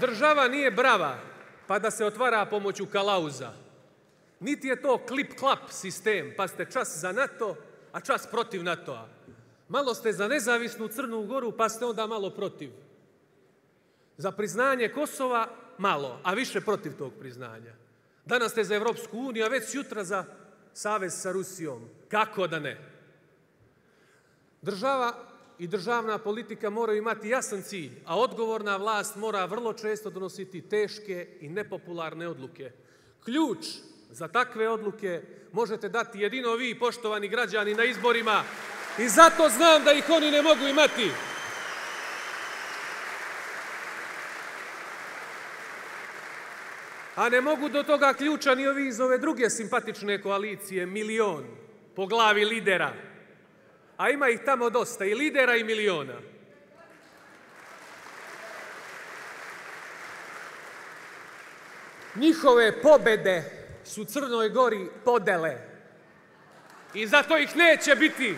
Država nije brava pa da se otvara pomoću kalauza. Niti je to klip-klap sistem, pa ste čas za NATO, a čas protiv NATO-a. Malo ste za nezavisnu Crnu Goru, pa ste onda malo protiv. Za priznanje Kosova malo, a više protiv tog priznanja. Danas ste za Evropsku uniju, a već jutra za savez sa Rusijom. Kako da ne? Država i državna politika moraju imati jasan cilj, a odgovorna vlast mora vrlo često donositi teške i nepopularne odluke. Ključ za takve odluke možete dati jedino vi, poštovani građani, na izborima i zato znam da ih oni ne mogu imati. A ne mogu do toga ključa ni ovi iz ove druge simpatične koalicije, milion po glavi lidera. A ima ih tamo dosta, i lidera i miliona. Njihove pobede su Crnoj Gori podele. I zato ih neće biti.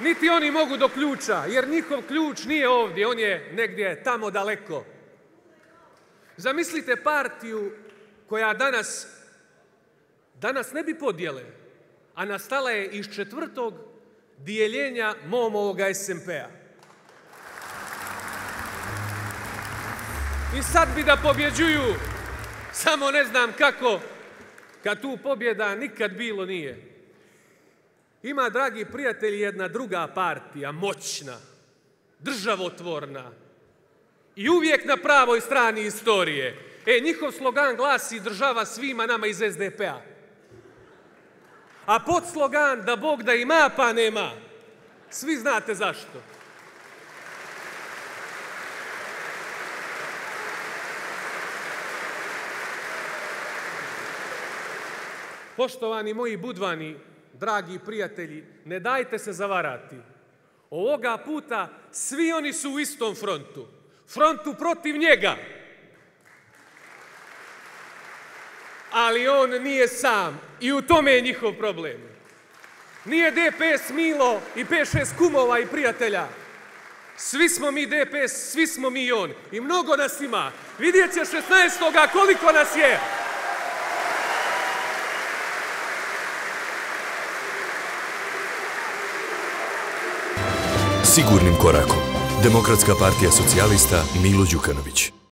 Niti oni mogu do ključa, jer njihov ključ nije ovdje, on je negdje tamo daleko. Zamislite partiju koja danas, danas ne bi podjele, a nastala je iz četvrtog dijeljenja Momovoga SMP-a. I sad bi da pobjeđuju, samo ne znam kako, kad tu pobjeda nikad bilo nije. Ima, dragi prijatelji, jedna druga partija, moćna, državotvorna i uvijek na pravoj strani istorije. E, njihov slogan glasi država svima nama iz SDP-a. A pod slogan da Bog da ima pa nema. Svi znate zašto. Poštovani moji budvani, dragi prijatelji, ne dajte se zavarati. Ovoga puta svi oni su u istom frontu. Frontu protiv njega. Ali on nije sam i u tome je njihov problem. Nije DPS Milo i 5-6 kumova i prijatelja. Svi smo mi DPS, svi smo mi on. I mnogo nas ima. Vidjet će 16. koliko nas je. Sigurnim korakom. Demokratska partija socijalista Milo Đukanović.